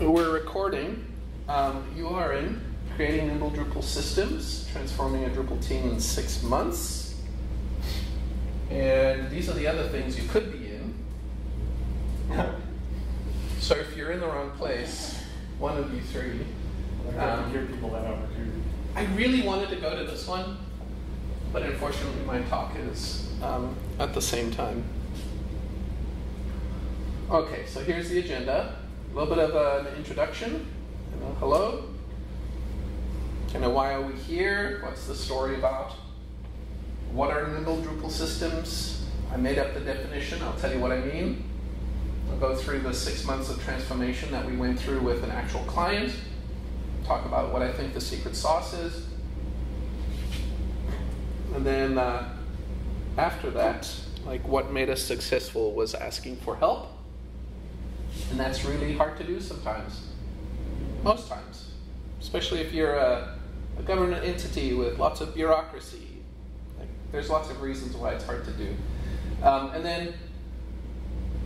we're recording. Um, you are in creating nimble Drupal systems, transforming a Drupal team in six months. And these are the other things you could be in. so if you're in the wrong place, one of you three. Um, give people that opportunity. I really wanted to go to this one, but unfortunately my talk is um, at the same time. Okay, so here's the agenda. A little bit of an introduction. hello. Kind of why are we here? What's the story about? What are nimble Drupal systems? I made up the definition. I'll tell you what I mean. I'll go through the six months of transformation that we went through with an actual client. Talk about what I think the secret sauce is. And then uh, after that, like what made us successful was asking for help and that's really hard to do sometimes. Most times. Especially if you're a, a government entity with lots of bureaucracy. Like, there's lots of reasons why it's hard to do. Um, and then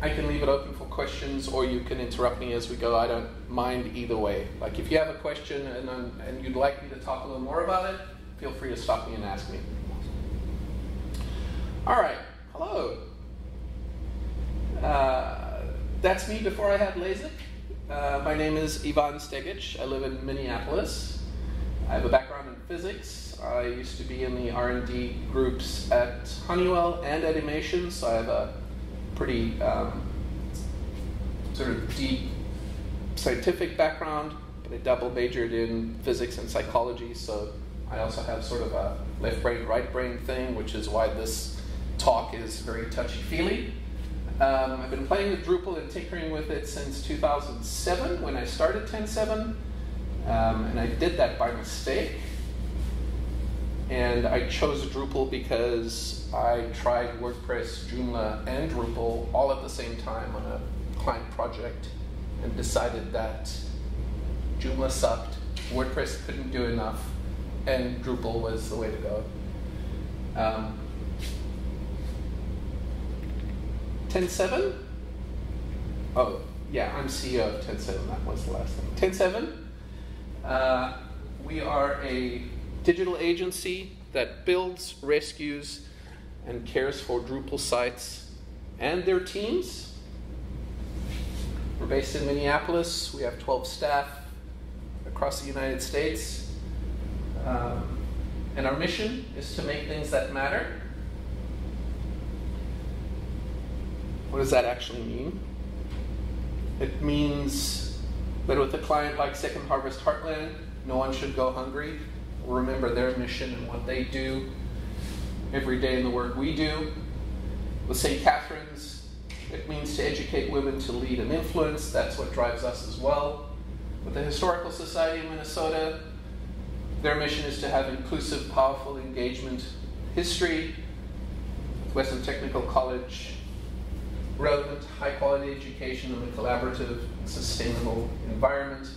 I can leave it open for questions, or you can interrupt me as we go. I don't mind either way. Like if you have a question and, and you'd like me to talk a little more about it, feel free to stop me and ask me. All right. Hello. Uh, that's me before I had LASIK. Uh, my name is Ivan Stegic. I live in Minneapolis. I have a background in physics. I used to be in the R&D groups at Honeywell and at so I have a pretty um, sort of deep scientific background, but I double majored in physics and psychology, so I also have sort of a left brain, right brain thing, which is why this talk is very touchy-feely. Um, I've been playing with Drupal and tinkering with it since 2007 when I started TEN7. Um, and I did that by mistake. And I chose Drupal because I tried WordPress, Joomla, and Drupal all at the same time on a client project and decided that Joomla sucked, WordPress couldn't do enough, and Drupal was the way to go. Um, 10.7? Oh, yeah, I'm CEO of TEN7. That was the last thing. TEN7, uh, we are a digital agency that builds, rescues, and cares for Drupal sites and their teams. We're based in Minneapolis. We have 12 staff across the United States. Um, and our mission is to make things that matter What does that actually mean? It means that with a client like Second Harvest Heartland, no one should go hungry. Remember their mission and what they do every day in the work we do. With St. Catherine's, it means to educate women to lead and influence. That's what drives us as well. With the Historical Society of Minnesota, their mission is to have inclusive, powerful engagement history. Western Technical College, relevant, high quality education in a collaborative, sustainable environment.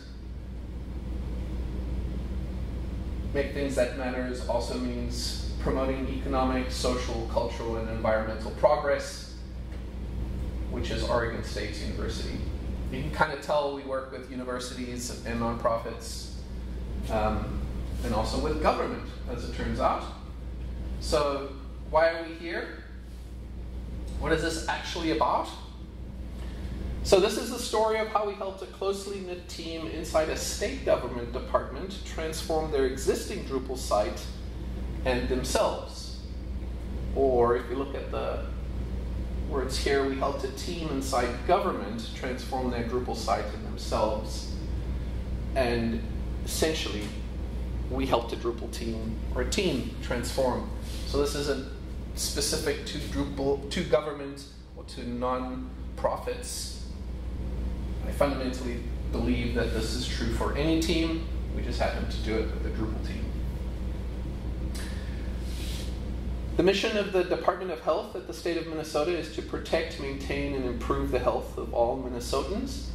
Make things that matters also means promoting economic, social, cultural, and environmental progress, which is Oregon State University. You can kind of tell we work with universities and nonprofits, um, and also with government, as it turns out. So why are we here? What is this actually about? So, this is the story of how we helped a closely knit team inside a state government department transform their existing Drupal site and themselves. Or, if you look at the words here, we helped a team inside government transform their Drupal site and themselves. And essentially, we helped a Drupal team or a team transform. So, this isn't specific to Drupal, to government, or to non-profits. I fundamentally believe that this is true for any team. We just happen to do it with the Drupal team. The mission of the Department of Health at the state of Minnesota is to protect, maintain, and improve the health of all Minnesotans.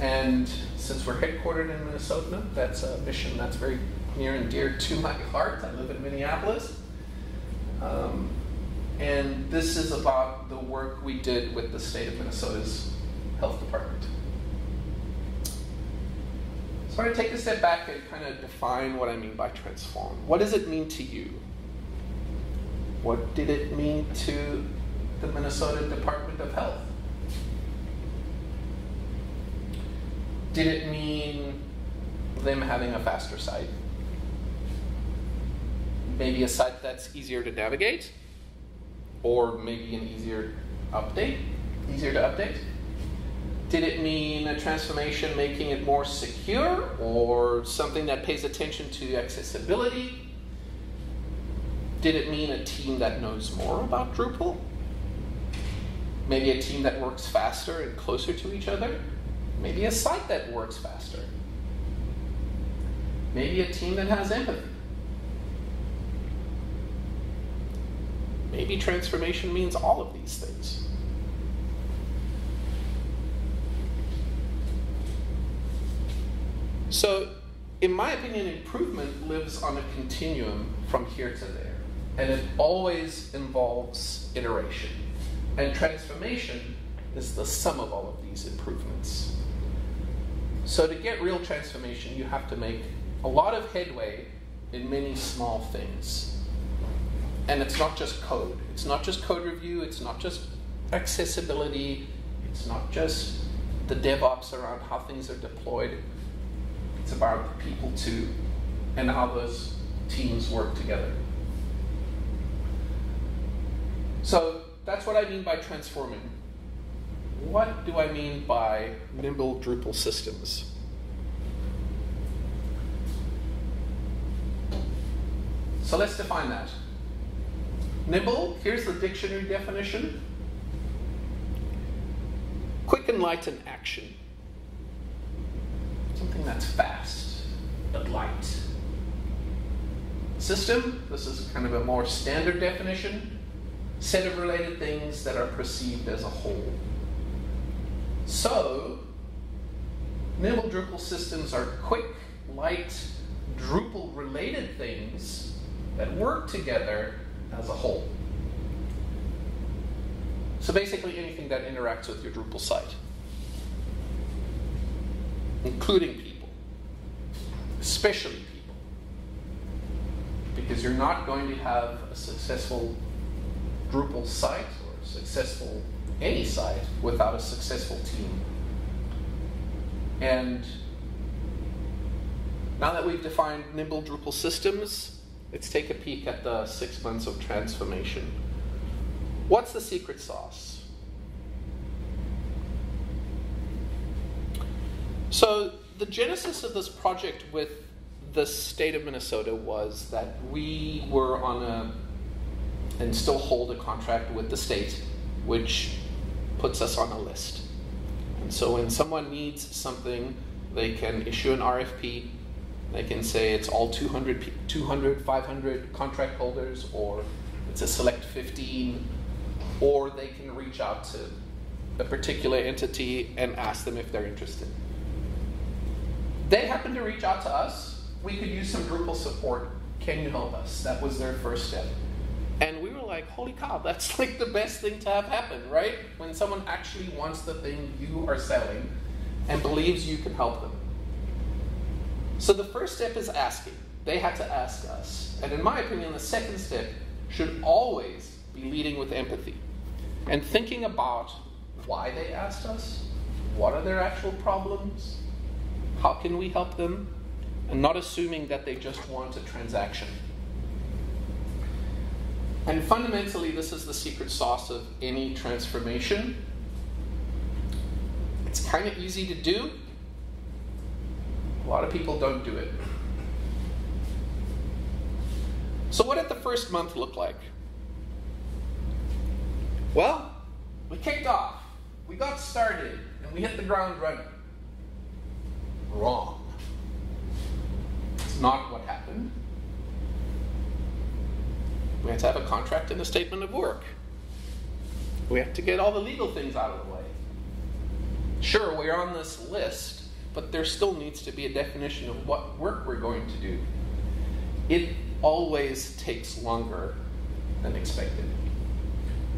And since we're headquartered in Minnesota, that's a mission that's very near and dear to my heart. I live in Minneapolis. Um, and this is about the work we did with the state of Minnesota's health department. So I'm going to take a step back and kind of define what I mean by transform. What does it mean to you? What did it mean to the Minnesota Department of Health? Did it mean them having a faster site? Maybe a site that's easier to navigate? Or maybe an easier update? Easier to update? Did it mean a transformation making it more secure or something that pays attention to accessibility? Did it mean a team that knows more about Drupal? Maybe a team that works faster and closer to each other? Maybe a site that works faster? Maybe a team that has empathy? Maybe transformation means all of these things. So, in my opinion, improvement lives on a continuum from here to there, and it always involves iteration. And transformation is the sum of all of these improvements. So, to get real transformation, you have to make a lot of headway in many small things. And it's not just code, it's not just code review, it's not just accessibility, it's not just the DevOps around how things are deployed it's about the people too and how those teams work together. So that's what I mean by transforming. What do I mean by nimble Drupal systems? So let's define that. Nimble, here's the dictionary definition. Quick and light in action something that's fast but light. System, this is kind of a more standard definition, set of related things that are perceived as a whole. So, nimble Drupal systems are quick, light, Drupal related things that work together as a whole. So basically anything that interacts with your Drupal site including people, especially people. Because you're not going to have a successful Drupal site or a successful any site without a successful team. And now that we've defined nimble Drupal systems, let's take a peek at the six months of transformation. What's the secret sauce? So the genesis of this project with the state of Minnesota was that we were on a and still hold a contract with the state, which puts us on a list. And so when someone needs something, they can issue an RFP. They can say it's all 200, 200 500 contract holders, or it's a select 15, or they can reach out to a particular entity and ask them if they're interested. They happened to reach out to us. We could use some Drupal support. Can you help us? That was their first step. And we were like, holy cow, that's like the best thing to have happen, right? When someone actually wants the thing you are selling and believes you can help them. So the first step is asking. They had to ask us. And in my opinion, the second step should always be leading with empathy and thinking about why they asked us, what are their actual problems, how can we help them? And not assuming that they just want a transaction. And fundamentally, this is the secret sauce of any transformation. It's kind of easy to do. A lot of people don't do it. So, what did the first month look like? Well, we kicked off, we got started, and we hit the ground running wrong. It's not what happened. We have to have a contract and a statement of work. We have to get all the legal things out of the way. Sure, we're on this list, but there still needs to be a definition of what work we're going to do. It always takes longer than expected.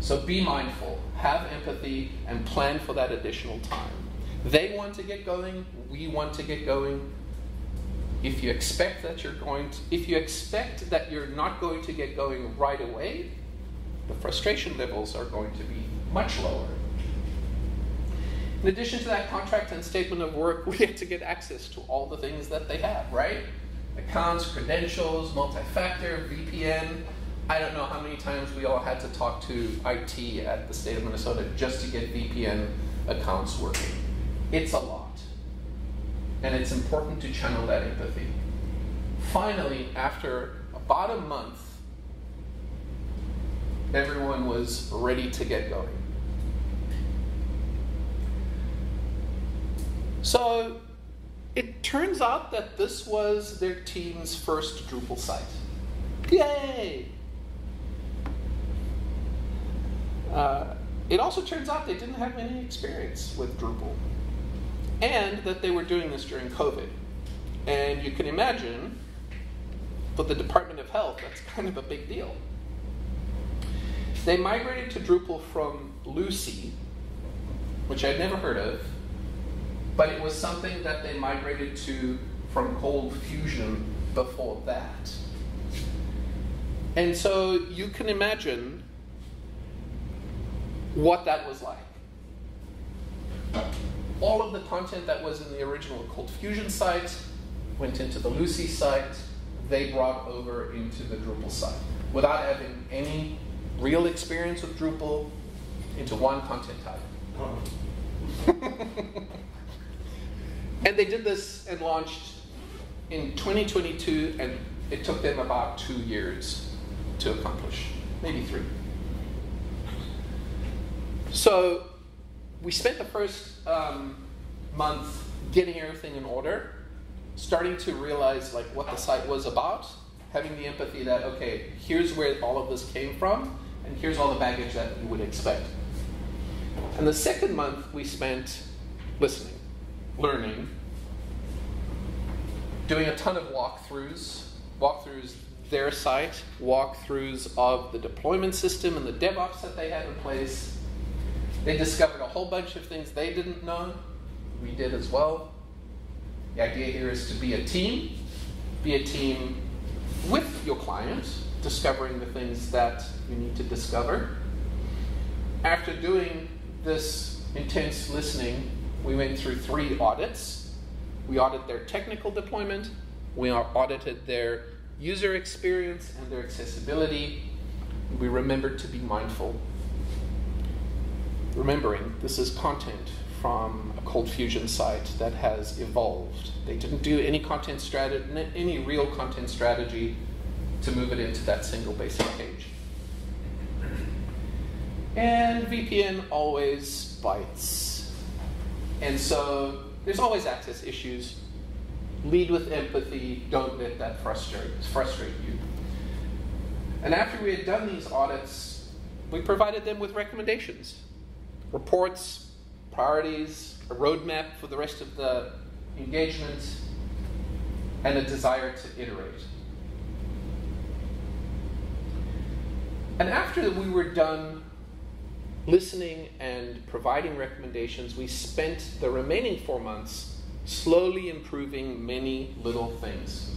So be mindful, have empathy, and plan for that additional time. They want to get going, we want to get going. if you expect that you're going to, if you expect that you're not going to get going right away, the frustration levels are going to be much lower. In addition to that contract and statement of work, we have to get access to all the things that they have, right? Accounts, credentials, multi-factor, VPN. I don't know how many times we all had to talk to IT at the state of Minnesota just to get VPN accounts working. It's a lot. And it's important to channel that empathy. Finally, after about a month, everyone was ready to get going. So it turns out that this was their team's first Drupal site. Yay! Uh, it also turns out they didn't have any experience with Drupal, and that they were doing this during COVID. And you can imagine, for the Department of Health, that's kind of a big deal. They migrated to Drupal from Lucee, which I'd never heard of, but it was something that they migrated to from Cold Fusion before that. And so you can imagine what that was like. All of the content that was in the original Cold Fusion site went into the Lucee site, they brought over into the Drupal site without having any real experience with Drupal into one content type. and they did this and launched in 2022, and it took them about two years to accomplish, maybe three. So we spent the first um, month getting everything in order, starting to realize like what the site was about, having the empathy that okay, here's where all of this came from, and here's all the baggage that you would expect. And the second month we spent listening, learning, doing a ton of walkthroughs, walkthroughs their site, walkthroughs of the deployment system and the DevOps that they had in place, they discovered a whole bunch of things they didn't know. We did as well. The idea here is to be a team, be a team with your client, discovering the things that you need to discover. After doing this intense listening, we went through three audits. We audited their technical deployment, we audited their user experience and their accessibility. We remembered to be mindful remembering this is content from a cold fusion site that has evolved. They didn't do any content strategy, any real content strategy to move it into that single basic page. And VPN always bites. And so there's always access issues. Lead with empathy, don't let that frustrate, frustrate you. And after we had done these audits, we provided them with recommendations reports, priorities, a roadmap for the rest of the engagement, and a desire to iterate. And after we were done listening and providing recommendations, we spent the remaining four months slowly improving many little things.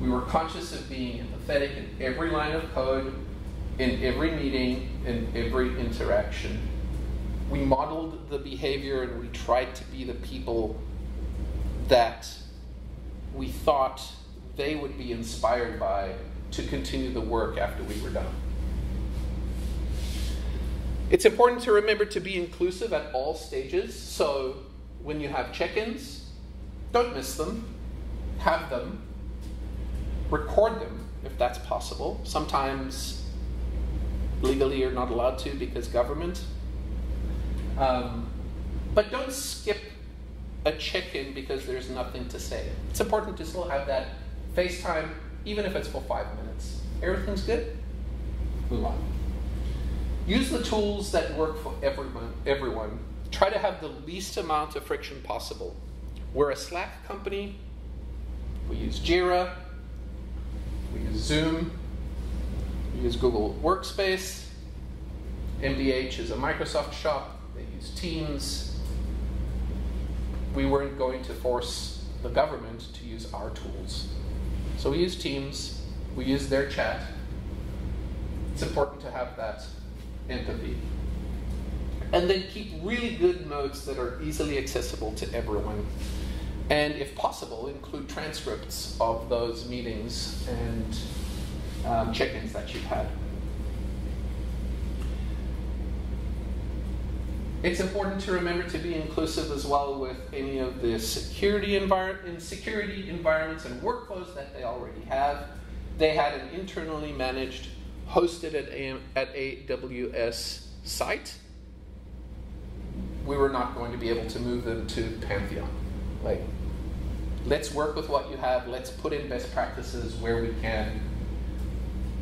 We were conscious of being empathetic in every line of code, in every meeting, in every interaction we modeled the behavior and we tried to be the people that we thought they would be inspired by to continue the work after we were done. It's important to remember to be inclusive at all stages. So when you have check ins, don't miss them, have them, record them if that's possible. Sometimes legally you're not allowed to because government um, but don't skip a check-in because there's nothing to say. It's important to still have that FaceTime, even if it's for five minutes. Everything's good? Move on. Use the tools that work for everyone. everyone. Try to have the least amount of friction possible. We're a Slack company. We use Jira. We use Zoom. We use Google Workspace. MDH is a Microsoft shop They use Teams. We weren't going to force the government to use our tools. So we use Teams, we use their chat. It's important to have that empathy. And then keep really good notes that are easily accessible to everyone. And if possible, include transcripts of those meetings and um, check ins that you've had. It's important to remember to be inclusive as well with any of the security, envir- security environments and workflows that they already have. They had an internally managed, hosted at, AM, at AWS site. We were not going to be able to move them to Pantheon. Like, let's work with what you have, let's put in best practices where we can.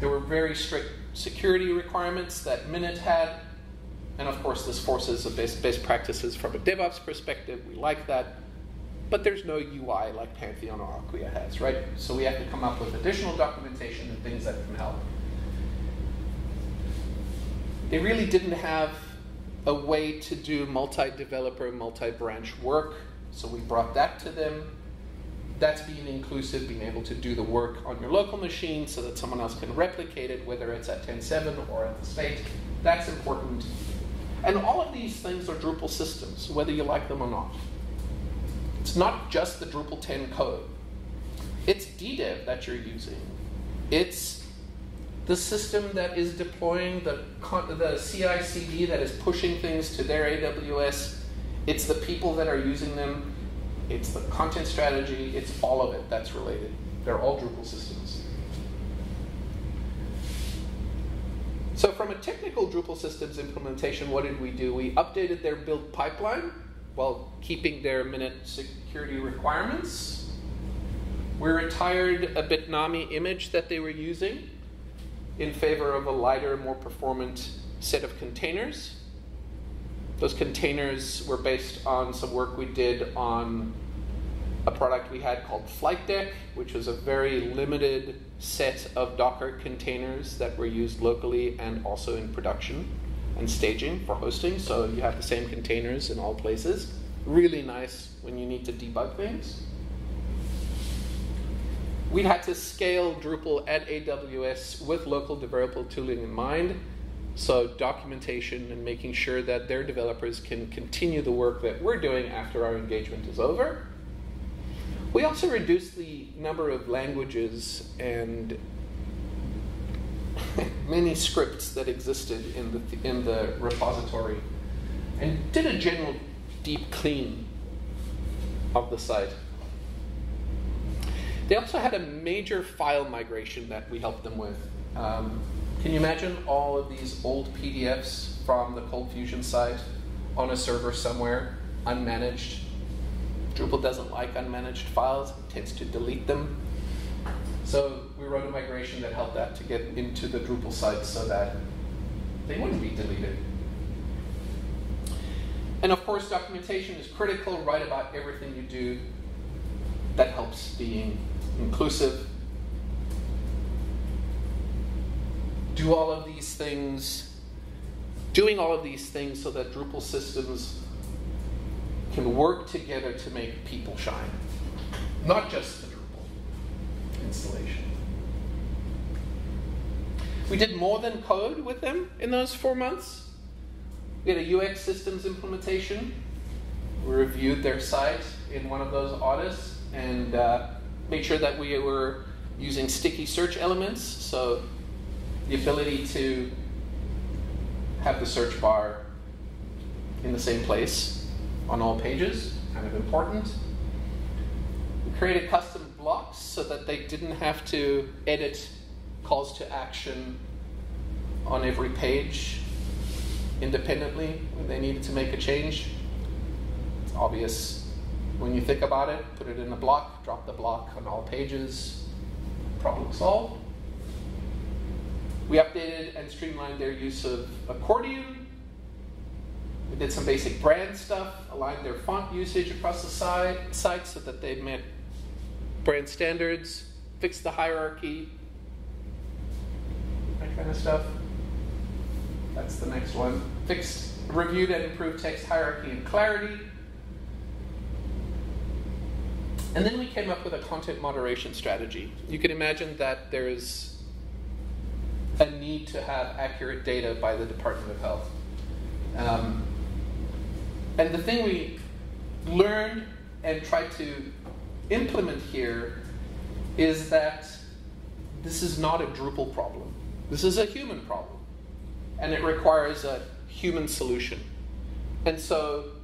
There were very strict security requirements that Minute had and of course, this forces the best, best practices from a DevOps perspective. We like that. But there's no UI like Pantheon or Acquia has, right? So we have to come up with additional documentation and things that can help. They really didn't have a way to do multi-developer, multi-branch work, so we brought that to them. That's being inclusive, being able to do the work on your local machine so that someone else can replicate it, whether it's at TEN7 or at the state. That's important. And all of these things are Drupal systems, whether you like them or not. It's not just the Drupal 10 code. It's DDEV that you're using. It's the system that is deploying the, the CI CD that is pushing things to their AWS. It's the people that are using them. It's the content strategy. It's all of it that's related. They're all Drupal systems. So from a technical Drupal systems implementation, what did we do? We updated their build pipeline while keeping their minute security requirements. We retired a Bitnami image that they were using in favor of a lighter, more performant set of containers. Those containers were based on some work we did on a product we had called Flight Deck, which was a very limited set of Docker containers that were used locally and also in production and staging for hosting. So you have the same containers in all places. Really nice when you need to debug things. We had to scale Drupal at AWS with local developer tooling in mind. So documentation and making sure that their developers can continue the work that we're doing after our engagement is over. We also reduced the number of languages and many scripts that existed in the, in the repository and did a general deep clean of the site. They also had a major file migration that we helped them with. Um, can you imagine all of these old PDFs from the Cold Fusion site on a server somewhere, unmanaged, Drupal doesn't like unmanaged files, it tends to delete them. So we wrote a migration that helped that to get into the Drupal site so that they wouldn't be deleted. And of course, documentation is critical. Write about everything you do. That helps being inclusive. Do all of these things, doing all of these things so that Drupal systems can work together to make people shine, not just the Drupal installation. We did more than code with them in those four months. We had a UX systems implementation. We reviewed their site in one of those audits and uh, made sure that we were using sticky search elements, so the ability to have the search bar in the same place on all pages, kind of important. We created custom blocks so that they didn't have to edit calls to action on every page independently when they needed to make a change. It's obvious when you think about it. Put it in a block, drop the block on all pages, problem solved. We updated and streamlined their use of accordion we did some basic brand stuff, aligned their font usage across the side, site so that they met brand standards, fixed the hierarchy, that kind of stuff. That's the next one. Fixed, reviewed and improved text hierarchy and clarity. And then we came up with a content moderation strategy. You can imagine that there's a need to have accurate data by the Department of Health. Um, and the thing we learned and tried to implement here is that this is not a Drupal problem. This is a human problem. And it requires a human solution. And so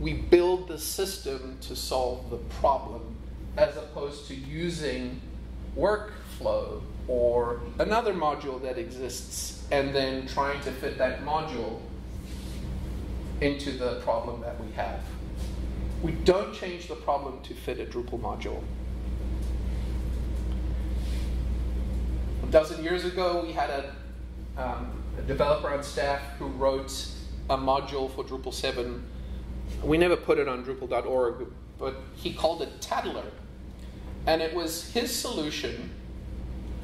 we build the system to solve the problem as opposed to using workflow or another module that exists and then trying to fit that module into the problem that we have. We don't change the problem to fit a Drupal module. A dozen years ago, we had a, um, a developer on staff who wrote a module for Drupal 7. We never put it on Drupal.org, but he called it Tattler. And it was his solution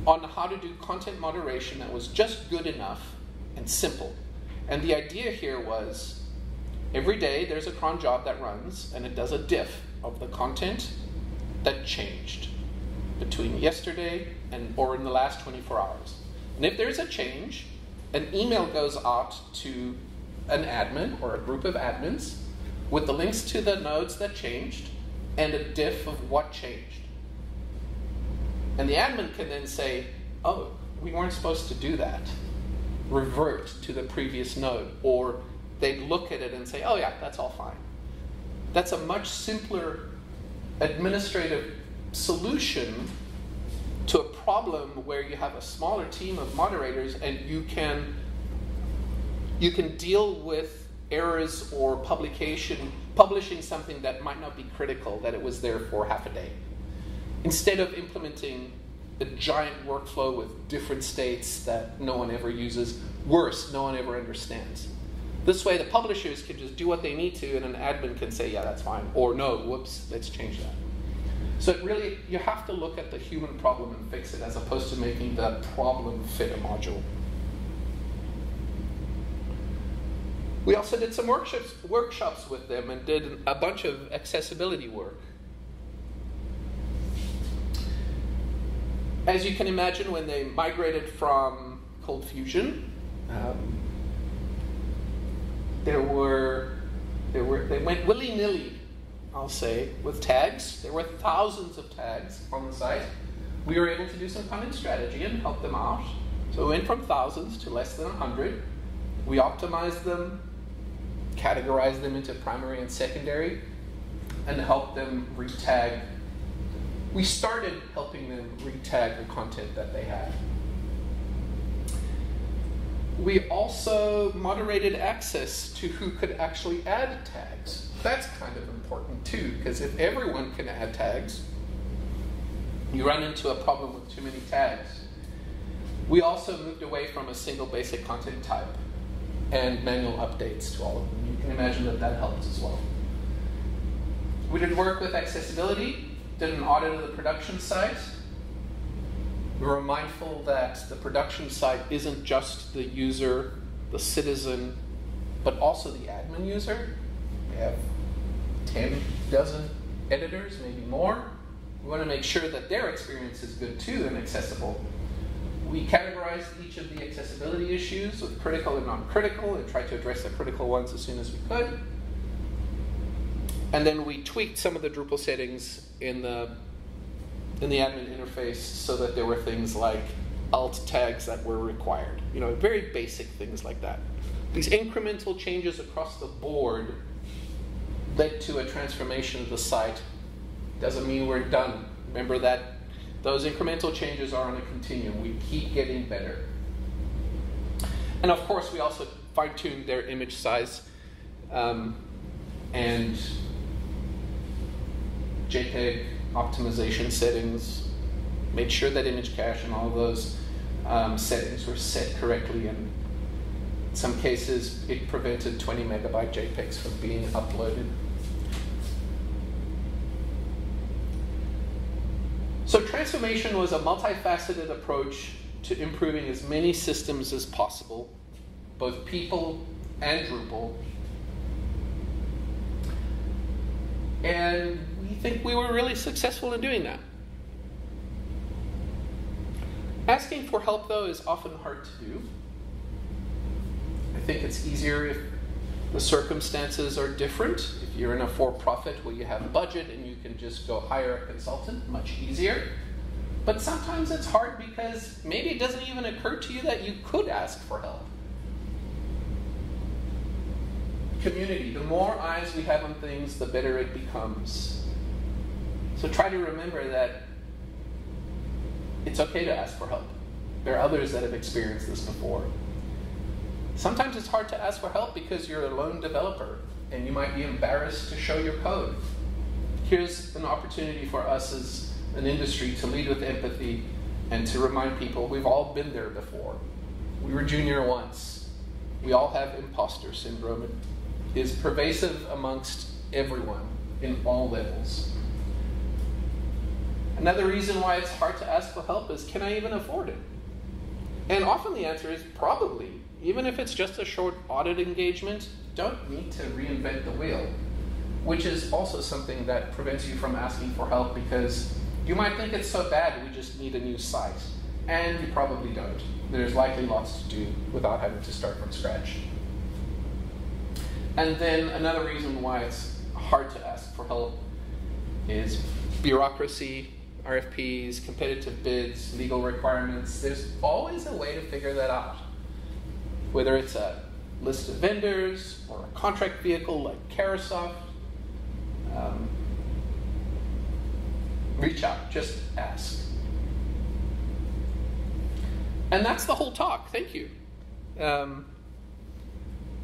on how to do content moderation that was just good enough and simple. And the idea here was every day there's a cron job that runs and it does a diff of the content that changed between yesterday and or in the last 24 hours. And if there's a change, an email goes out to an admin or a group of admins with the links to the nodes that changed and a diff of what changed. And the admin can then say, oh, we weren't supposed to do that. Revert to the previous node. Or they'd look at it and say, oh, yeah, that's all fine. That's a much simpler administrative solution to a problem where you have a smaller team of moderators and you can you can deal with errors or publication publishing something that might not be critical that it was there for half a day. Instead of implementing a giant workflow with different states that no one ever uses worse no one ever understands. This way the publishers can just do what they need to and an admin can say yeah that's fine or no whoops let's change that. So it really, you have to look at the human problem and fix it as opposed to making the problem fit a module. We also did some workshops, workshops with them and did a bunch of accessibility work. As you can imagine, when they migrated from Cold Fusion, um, there were, there were they went willy nilly I'll say, with tags. There were thousands of tags on the site. We were able to do some content strategy and help them out. So we went from thousands to less than 100. We optimized them, categorized them into primary and secondary, and help them retag. We started helping them retag the content that they had. We also moderated access to who could actually add tags. That's kind of important too, because if everyone can add tags, you run into a problem with too many tags. We also moved away from a single basic content type and manual updates to all of them. Can imagine that that helps as well. We did work with accessibility, did an audit of the production site. We were mindful that the production site isn't just the user, the citizen, but also the admin user. We have 10 dozen editors, maybe more. We want to make sure that their experience is good too and accessible. We categorized each of the accessibility issues with critical and non-critical and tried to address the critical ones as soon as we could. And then we tweaked some of the Drupal settings in the in the admin interface so that there were things like alt tags that were required. You know, very basic things like that. These incremental changes across the board led to a transformation of the site. Doesn't mean we're done. Remember that those incremental changes are on a continuum. We keep getting better. And of course, we also fine tuned their image size um, and JPEG optimization settings, made sure that image cache and all those um, settings were set correctly. And in some cases, it prevented 20 megabyte JPEGs from being uploaded. So transformation was a multifaceted approach to improving as many systems as possible, both people and Drupal. And we think we were really successful in doing that. Asking for help, though, is often hard to do. I think it's easier if the circumstances are different. You're in a for profit where you have a budget and you can just go hire a consultant, much easier. But sometimes it's hard because maybe it doesn't even occur to you that you could ask for help. Community. The more eyes we have on things, the better it becomes. So try to remember that it's okay to ask for help. There are others that have experienced this before. Sometimes it's hard to ask for help because you're a lone developer and you might be embarrassed to show your code. Here's an opportunity for us as an industry to lead with empathy and to remind people we've all been there before. We were junior once. We all have imposter syndrome. It is pervasive amongst everyone in all levels. Another reason why it's hard to ask for help is can I even afford it? And often the answer is probably. Even if it's just a short audit engagement, don't need to reinvent the wheel, which is also something that prevents you from asking for help because you might think it's so bad we just need a new site. And you probably don't. There's likely lots to do without having to start from scratch. And then another reason why it's hard to ask for help is bureaucracy RFPs, competitive bids, legal requirements. There's always a way to figure that out. Whether it's a list of vendors or a contract vehicle like Carahsoft, um, reach out, just ask. And that's the whole talk. Thank you. Um,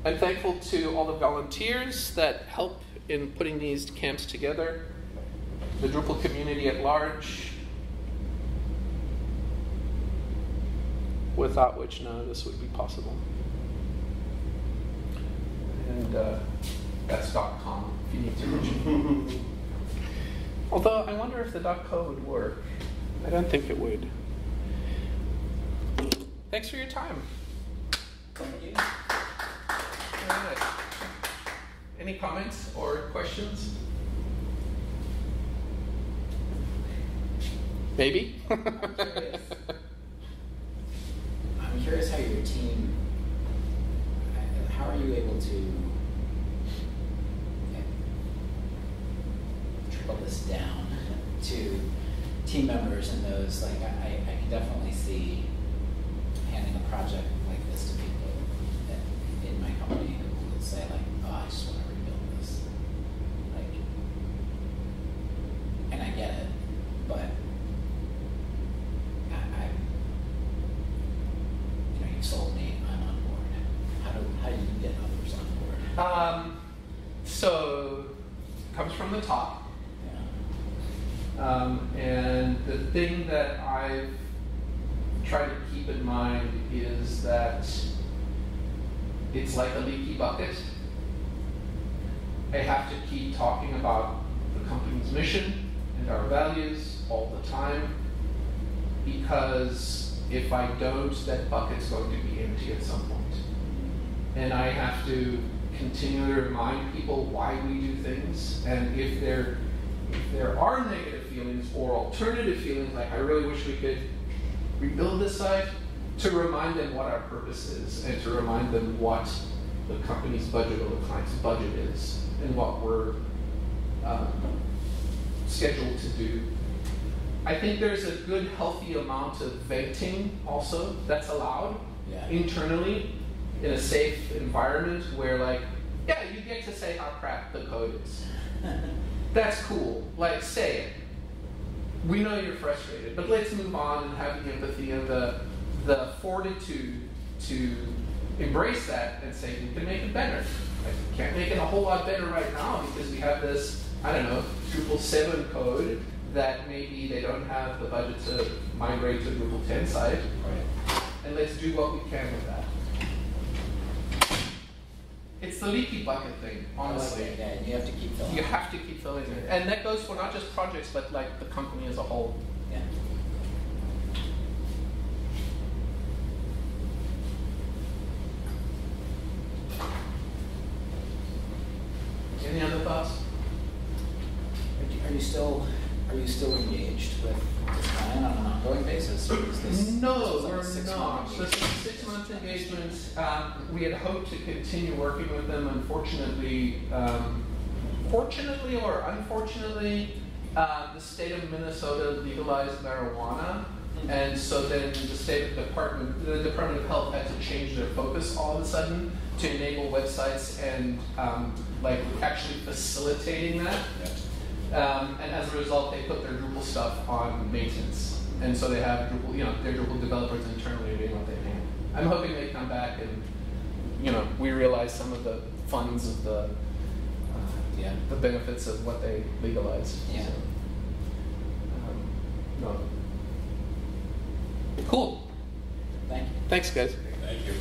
I'm thankful to all the volunteers that help in putting these camps together the Drupal community at large, without which none of this would be possible. And uh, that's .com if you need to reach Although I wonder if the .co would work. I don't think it would. Thanks for your time. Thank you. Right. Any comments or questions? Maybe? I'm curious. How your team, you able to trickle this down to team members and those, like, I, I can definitely see handing a project like this to people that in my company who will say, like, oh, I just want to rebuild this. Like, and I get it, but I, I, you know, you've sold me. I'm on board. How do how do you get others on board? Um, so, comes from the top. Yeah. Um, and the thing that I've tried to keep in mind is that it's like a leaky bucket. I have to keep talking about the company's mission and our values all the time because if I don't, that bucket's going to be empty at some point. And I have to continually remind people why we do things. And if there, if there are negative feelings or alternative feelings, like I really wish we could rebuild this site, to remind them what our purpose is and to remind them what the company's budget or the client's budget is and what we're um, scheduled to do. I think there's a good, healthy amount of venting also that's allowed Yeah. internally in a safe environment where, like, yeah, you get to say how crap the code is. That's cool. Like, say it. We know you're frustrated, but let's move on and have the empathy and the, the fortitude to embrace that and say, we can make it better. Like, we can't make it a whole lot better right now because we have this, I don't know, Drupal 7 code that maybe they don't have the budget to migrate to Drupal 10 site. Right. And let's do what we can with that. It's the leaky bucket thing, honestly. Okay, yeah, and you have to keep filling. You have to keep filling it. And that goes for not just projects, but like the company as a whole. Yeah. Any other thoughts? Are you still, are you still engaged with this client on an ongoing basis? Or is this? No, this was like a we're six-month not. So it's a six-month engagement. Um, we had hoped to continue working with them. Unfortunately, um, fortunately or unfortunately, uh, the state of Minnesota legalized marijuana, and so then the state department, the Department of Health, had to change their focus all of a sudden to enable websites and um, like actually facilitating that. Um, and as a result, they put their Drupal stuff on maintenance. And so they have Drupal, you know, their Drupal developers internally doing what they can. I'm hoping they come back and, you know, we realize some of the funds of the, uh, Yeah. the benefits of what they legalized. Yeah. So, um, no. Cool. Thank you. Thanks, guys. Thank you.